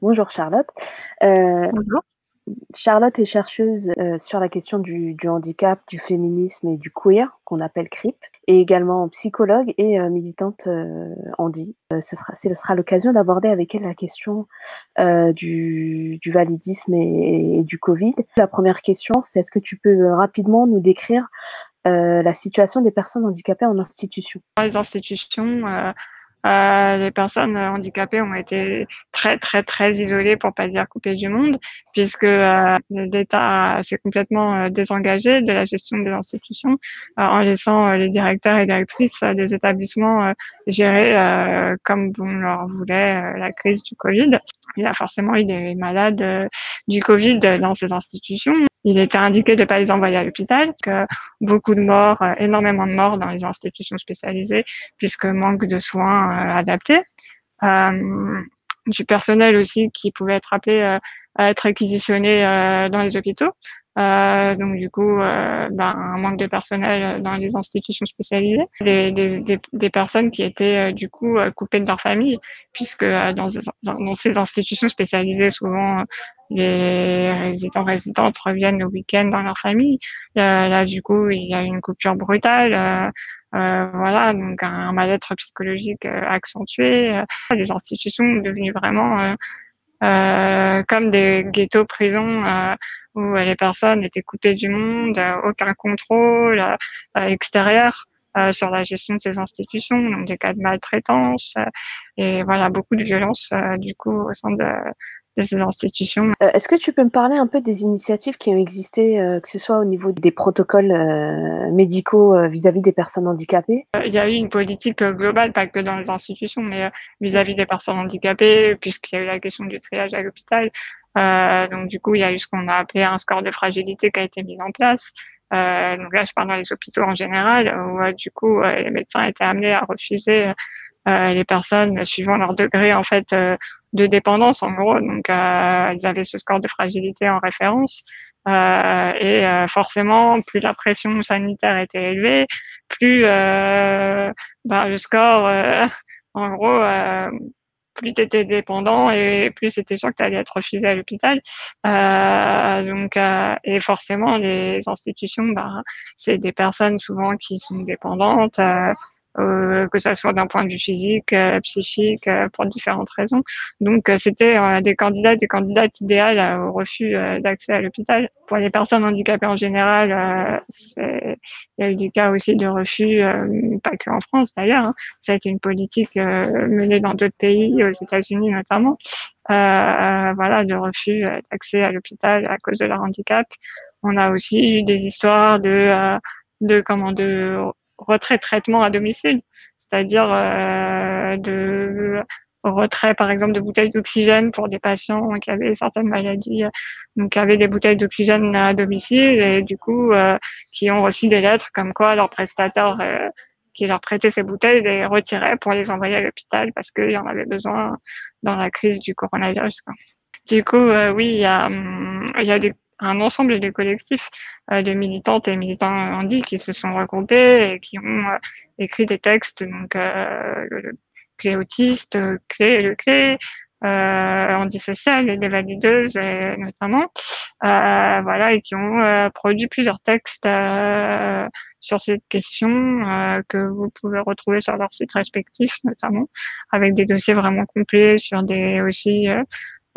Bonjour Charlotte. Euh, Bonjour. Charlotte est chercheuse euh, sur la question du, du handicap, du féminisme et du queer, qu'on appelle CRIP, et également psychologue et euh, militante. Euh, ce sera, ce sera l'occasion d'aborder avec elle la question du, du validisme et, et du Covid. La première question, c'est est-ce que tu peux rapidement nous décrire la situation des personnes handicapées en institution? Dans les institutions, euh, euh, les personnes handicapées ont été très très très isolées, pour pas dire coupées du monde, puisque euh, l'État s'est complètement euh, désengagé de la gestion des institutions euh, en laissant euh, les directeurs et directrices euh, des établissements gérer comme on leur voulait la crise du Covid. Il y a forcément eu des malades du Covid dans ces institutions. Il était indiqué de ne pas les envoyer à l'hôpital, que beaucoup de morts, énormément de morts dans les institutions spécialisées, puisque manque de soins adaptés. Euh, du personnel aussi qui pouvait être appelé euh, à être réquisitionné euh, dans les hôpitaux. Euh, donc du coup, euh, ben, un manque de personnel dans les institutions spécialisées, des, personnes qui étaient euh, du coup coupées de leur famille, puisque dans, ces institutions spécialisées, souvent les résidents résidentes reviennent le week-end dans leur famille. là, du coup, il y a une coupure brutale. voilà, donc un mal-être psychologique accentué. les institutions devenues vraiment euh, comme des ghettos prisons euh, où les personnes étaient coupées du monde, euh, aucun contrôle extérieur sur la gestion de ces institutions, donc des cas de maltraitance et voilà beaucoup de violence du coup au sein de, de ces institutions. Euh, Est-ce que tu peux me parler un peu des initiatives qui ont existé, euh, que ce soit au niveau des protocoles euh, médicaux vis-à-vis -vis des personnes handicapées? Il y a eu une politique globale, pas que dans les institutions, mais vis-à-vis -vis des personnes handicapées, puisqu'il y a eu la question du triage à l'hôpital. donc du coup, il y a eu ce qu'on a appelé un score de fragilité qui a été mis en place. Donc là, je parle dans les hôpitaux en général, où du coup, les médecins étaient amenés à refuser les personnes suivant leur degré en fait de dépendance en gros. Donc, euh, ils avaient ce score de fragilité en référence. Euh, et euh, forcément, plus la pression sanitaire était élevée, plus euh, bah, le score, euh, en gros, euh, plus tu dépendant et plus c'était sûr que tu allais être refusé à l'hôpital. donc, et forcément, les institutions, bah, c'est des personnes souvent qui sont dépendantes euh, que ça soit d'un point de vue physique, euh, psychique, euh, pour différentes raisons. Donc c'était des candidats, des candidates idéales au refus d'accès à l'hôpital. Pour les personnes handicapées en général, il y a eu des cas aussi de refus, pas que en France d'ailleurs. Hein. Ça a été une politique menée dans d'autres pays, aux États-Unis notamment. Euh, voilà, de refus d'accès à l'hôpital à cause de leur handicap. On a aussi eu des histoires de, de comment de retrait traitement à domicile, c'est-à-dire euh, de retrait par exemple de bouteilles d'oxygène pour des patients qui avaient certaines maladies, donc qui avaient des bouteilles d'oxygène à domicile et du coup euh, qui ont reçu des lettres comme quoi leur prestataire euh, qui leur prêtait ces bouteilles les retirait pour les envoyer à l'hôpital parce qu'il y en avait besoin dans la crise du coronavirus. Quoi. Du coup, euh, oui, il y a, hum, y a des un ensemble de collectifs euh, de militantes et militants handi qui se sont regroupés et qui ont euh, écrit des textes, donc euh, le clé autiste, clé, le clé, euh, et des valideuses notamment, euh, voilà, et qui ont euh, produit plusieurs textes euh, sur cette question que vous pouvez retrouver sur leurs sites respectifs notamment, avec des dossiers vraiment complets sur des aussi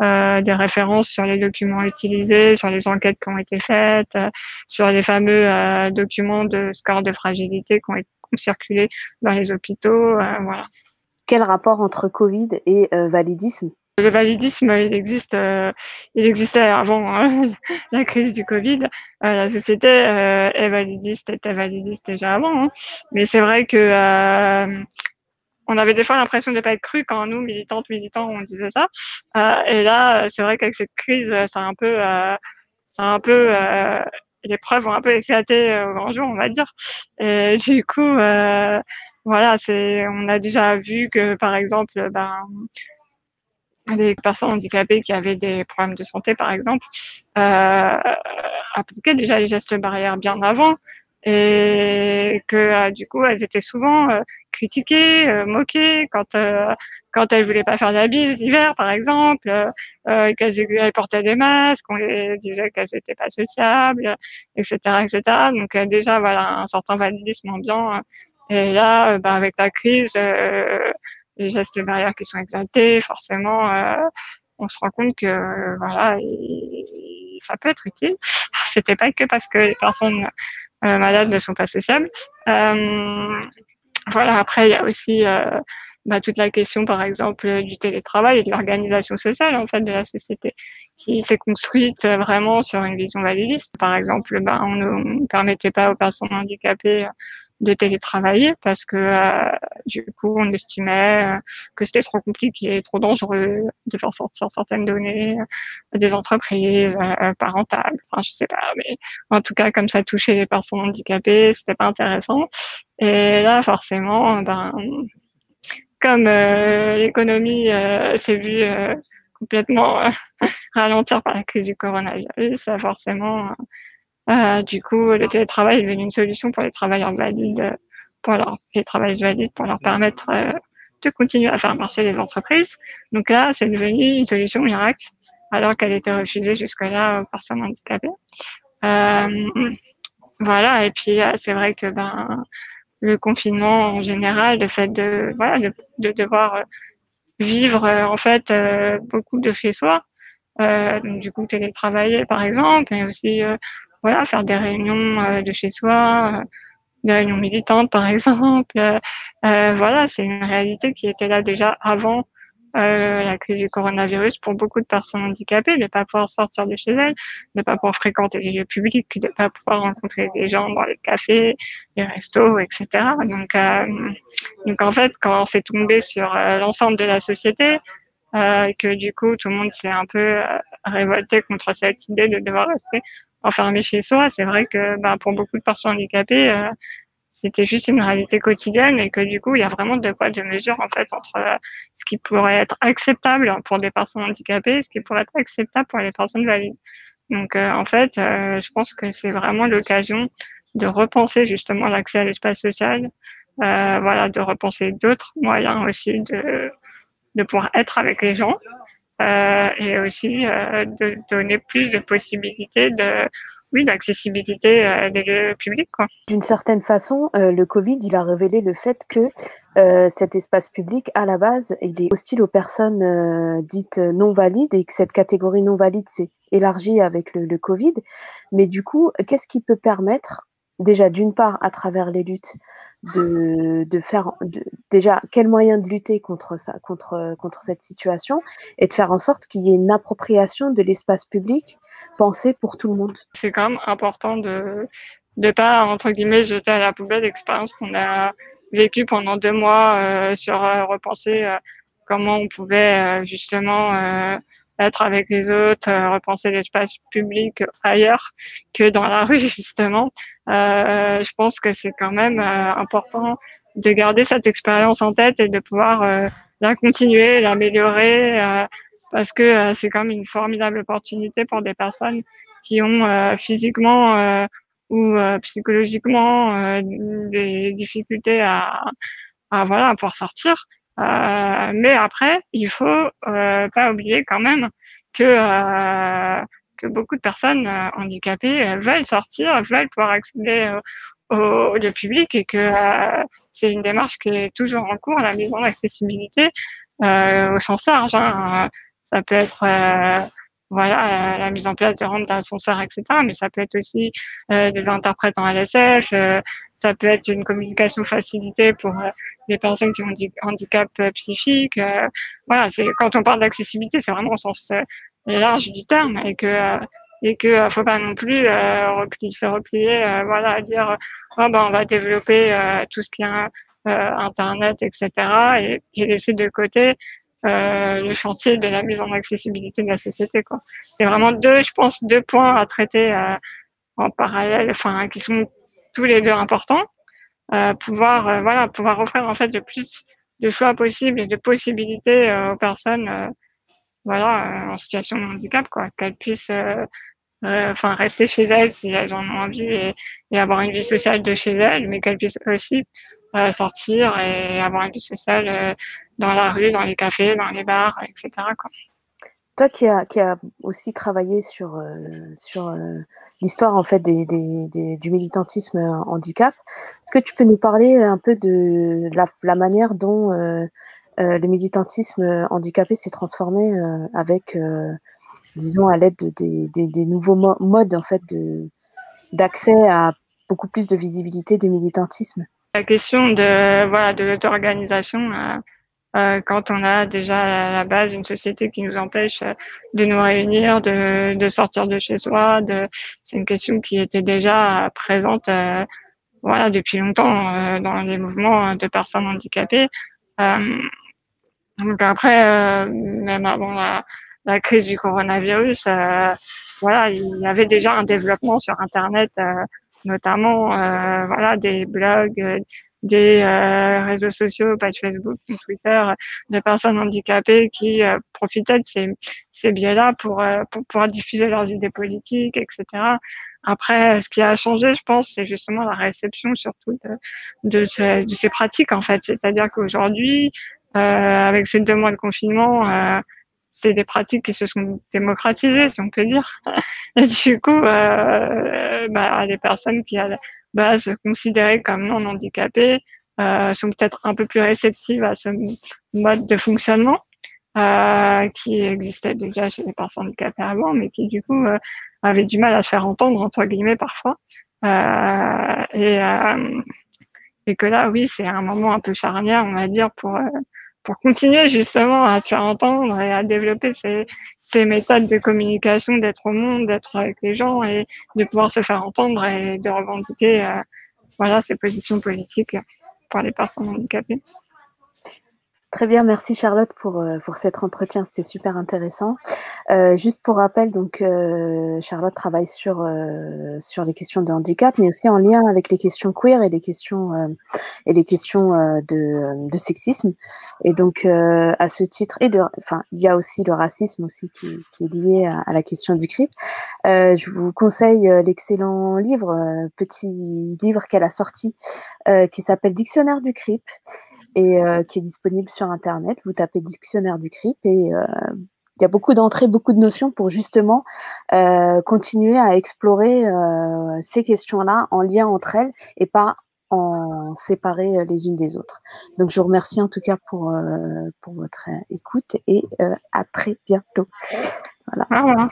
euh, des références sur les documents utilisés, sur les enquêtes qui ont été faites, euh, sur les fameux euh, documents de score de fragilité qui ont, été, qui ont circulé dans les hôpitaux. voilà. Quel rapport entre Covid et validisme? Le validisme, il existe, il existait avant hein, la crise du Covid. La société est validiste, était validiste déjà avant. Hein. Mais c'est vrai que on avait des fois l'impression de ne pas être cru quand nous, militantes, militants, on disait ça. Euh, et là, c'est vrai qu'avec cette crise, ça un peu, euh, un peu, euh, les preuves ont un peu éclaté au grand jour, on va dire. Et du coup, euh, voilà, c'est, on a déjà vu que, par exemple, ben, les personnes handicapées qui avaient des problèmes de santé, par exemple, euh, appliquaient déjà les gestes barrières bien avant. Et que du coup elles étaient souvent critiquées, moquées quand quand elles voulaient pas faire de la bise l'hiver, par exemple, euh, qu'elles portaient des masques, on les disait qu'elles n'étaient pas sociables, etc., etc. Donc euh, déjà, voilà, un certain validisme ambiant. Et là, euh, bah, avec la crise, euh, les gestes barrières qui sont exaltés, forcément, on se rend compte que voilà, ça peut être utile. C'était pas que parce que les personnes malades ne sont pas sociables. voilà. Après, il y a aussi bah, toute la question, par exemple, du télétravail et de l'organisation sociale en fait de la société, qui s'est construite vraiment sur une vision validiste. Par exemple, bah, on ne permettait pas aux personnes handicapées de télétravailler parce que euh, du coup on estimait euh, que c'était trop compliqué, trop dangereux de faire sortir certaines données euh, des entreprises parentales. Enfin, je sais pas, mais en tout cas comme ça touchait les personnes handicapées, c'était pas intéressant. Et là forcément, ben comme euh, l'économie euh, s'est vue euh, complètement ralentir par la crise du coronavirus, ça forcément, du coup, le télétravail est devenu une solution pour les travailleurs valides, pour leur, les travailleurs valides, pour leur permettre de continuer à faire marcher les entreprises. Donc là, c'est devenu une solution miracle, alors qu'elle était refusée jusque-là aux personnes handicapées. voilà, et puis c'est vrai que ben le confinement en général, le fait de voilà de, de devoir euh, vivre euh, en fait euh, beaucoup de chez soi, donc du coup télétravailler par exemple, et aussi voilà faire des réunions de chez soi, des réunions militantes par exemple. voilà, c'est une réalité qui était là déjà avant euh, la crise du coronavirus pour beaucoup de personnes handicapées, de ne pas pouvoir sortir de chez elles, de ne pas pouvoir fréquenter les lieux publics, de ne pas pouvoir rencontrer des gens dans les cafés, les restos, etc. Donc, euh, donc en fait, quand c'est tombé sur euh, l'ensemble de la société, euh, que du coup tout le monde s'est un peu euh, révolté contre cette idée de devoir rester enfermé chez soi, c'est vrai que ben, pour beaucoup de personnes handicapées, c'était juste une réalité quotidienne et que du coup, il y a vraiment de quoi de mesure en fait entre euh, ce qui pourrait être acceptable pour des personnes handicapées et ce qui pourrait être acceptable pour les personnes valides. Donc euh, en fait, euh, je pense que c'est vraiment l'occasion de repenser justement l'accès à l'espace social, voilà, de repenser d'autres moyens aussi de de pouvoir être avec les gens et aussi de donner plus de possibilités de oui, l'accessibilité euh, des lieux publics. D'une certaine façon, euh, le Covid, il a révélé le fait que euh, cet espace public, à la base, il est hostile aux personnes dites non valides et que cette catégorie non valide s'est élargie avec le Covid. Mais du coup, qu'est-ce qui peut permettre, déjà d'une part, à travers les luttes, de, de faire déjà quel moyen de lutter contre ça, contre, contre cette situation et de faire en sorte qu'il y ait une appropriation de l'espace public pensé pour tout le monde. C'est quand même important de ne pas entre guillemets jeter à la poubelle l'expérience qu'on a vécue pendant deux mois euh, sur euh, repenser euh, comment on pouvait justement être avec les autres, euh, repenser l'espace public ailleurs que dans la rue justement. Euh, je pense que c'est quand même euh, important de garder cette expérience en tête et de pouvoir la continuer, l'améliorer, parce que c'est quand même une formidable opportunité pour des personnes qui ont physiquement ou psychologiquement des difficultés à, à voilà à pouvoir sortir euh, mais après, il faut euh, pas oublier quand même que euh, que beaucoup de personnes handicapées veulent sortir, veulent pouvoir accéder au, au lieu public et que c'est une démarche qui est toujours en cours, la mise en accessibilité au sens large. Hein. Ça peut être voilà, la mise en place de rampes d'ascenseur, etc. Mais ça peut être aussi des interprètes en LSF, ça peut être une communication facilitée pour des personnes qui ont des handicaps euh, psychiques. Euh, voilà, c'est quand on parle d'accessibilité, c'est vraiment au sens euh, large du terme et que et que faut pas non plus se replier, voilà, dire oh, ben on va développer tout ce qui est internet, etc. Et, et laisser de côté le chantier de la mise en accessibilité de la société. Quoi. C'est vraiment deux, je pense, deux points à traiter en parallèle, enfin qui sont tous les deux importants. Euh, pouvoir euh, voilà pouvoir offrir en fait de plus de choix possibles et de possibilités euh, aux personnes voilà en situation de handicap quoi qu'elles puissent enfin rester chez elles si elles en ont envie et, et avoir une vie sociale de chez elles, mais qu'elles puissent aussi sortir et avoir une vie sociale dans la rue, dans les cafés, dans les bars, etc. Quoi. Toi qui as, a aussi travaillé sur, euh, euh, l'histoire en fait du militantisme handicap, est-ce que tu peux nous parler un peu de la, manière dont euh, le militantisme handicapé s'est transformé avec, disons, à l'aide des, nouveaux modes en fait d'accès à beaucoup plus de visibilité du militantisme? La question de voilà de l'auto-organisation euh, quand on a déjà à la base une société qui nous empêche euh, de nous réunir, de, de sortir de chez soi. De... C'est une question qui était déjà présente euh, voilà, depuis longtemps dans les mouvements de personnes handicapées. donc après, même avant la, la, crise du coronavirus, voilà, il y avait déjà un développement sur Internet, notamment voilà, des blogs des euh, réseaux sociaux, page Facebook, Twitter, de personnes handicapées qui euh, profitaient de ces, ces biais-là pour, euh, pour pouvoir diffuser leurs idées politiques, etc. Après, ce qui a changé, je pense, c'est justement la réception surtout de, de, ce, de ces pratiques, en fait. C'est-à-dire qu'aujourd'hui, avec ces deux mois de confinement, c'est des pratiques qui se sont démocratisées, si on peut dire. Et du coup, bah, les personnes qui, bah, se considérer comme non handicapés euh, sont peut-être un peu plus réceptives à ce mode de fonctionnement euh, qui existait déjà chez les personnes handicapées avant, mais qui du coup euh, avaient du mal à se faire entendre entre guillemets parfois. Euh, et, euh, et que là, oui, c'est un moment un peu charnière, on va dire, pour pour continuer justement à se faire entendre et à développer ces, ces méthodes de communication, d'être au monde, d'être avec les gens et de pouvoir se faire entendre et de revendiquer euh, voilà, ces positions politiques pour les personnes handicapées. Très bien, merci Charlotte pour, euh, pour cet entretien, c'était super intéressant. Euh, juste pour rappel, donc euh, Charlotte travaille sur, euh, sur les questions de handicap, mais aussi en lien avec les questions queer et les questions, euh, et les questions de, de, sexisme. Et donc à ce titre, et de, enfin, il y a aussi le racisme aussi qui, qui est lié à, à, la question du CRIP. je vous conseille l'excellent livre, petit livre qu'elle a sorti, qui s'appelle Dictionnaire du CRIP et euh, qui est disponible sur Internet. Vous tapez dictionnaire du CRIP et euh, il y a beaucoup d'entrées, beaucoup de notions pour justement euh, continuer à explorer euh, ces questions-là en lien entre elles et pas en séparer les unes des autres. Donc je vous remercie en tout cas pour, euh, pour votre écoute et à très bientôt. Voilà.